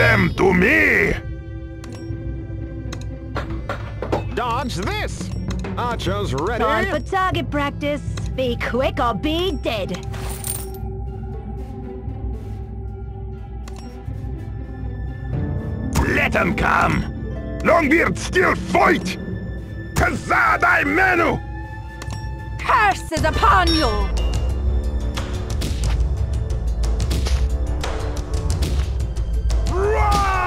them to me! Dodge this! Archers ready? Time for target practice. Be quick or be dead. Let them come! Longbeard still fight! Kazadai Menu! Curse is upon you! Roar!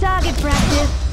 Target practice.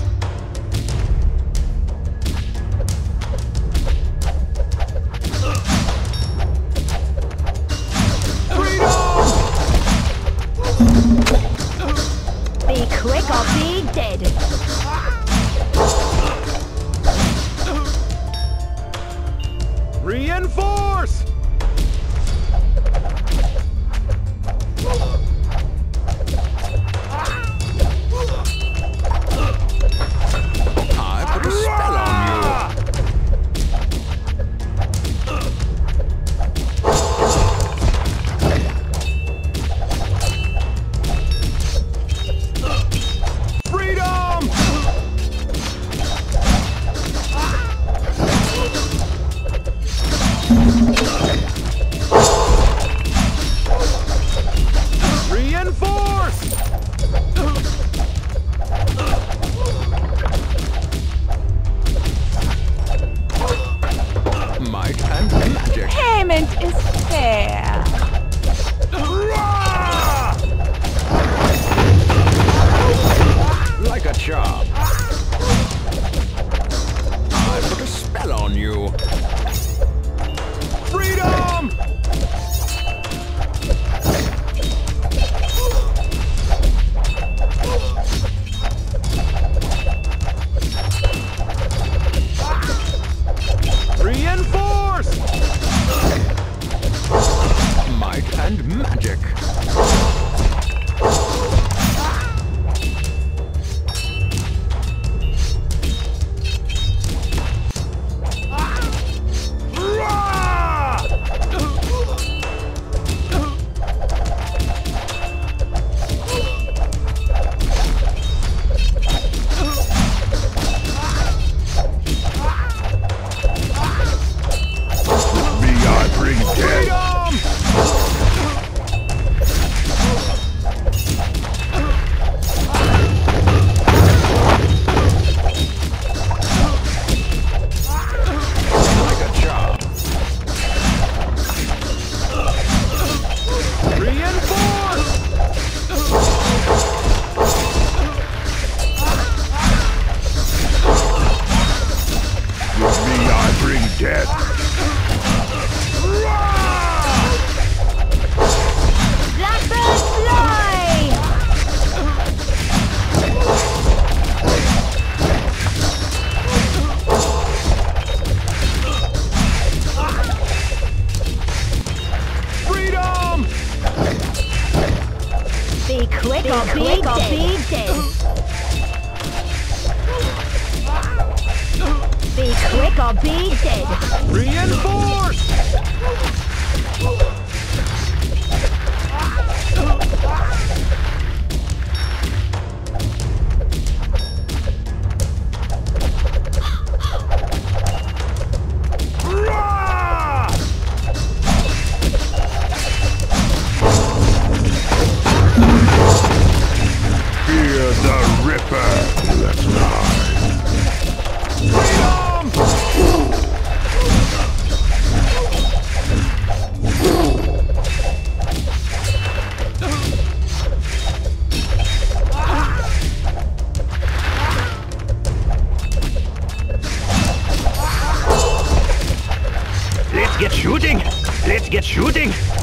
You. Freedom! Reinforce! Might and magic. Be quick or be dead. Be quick or be dead. Reinforce! Get shooting!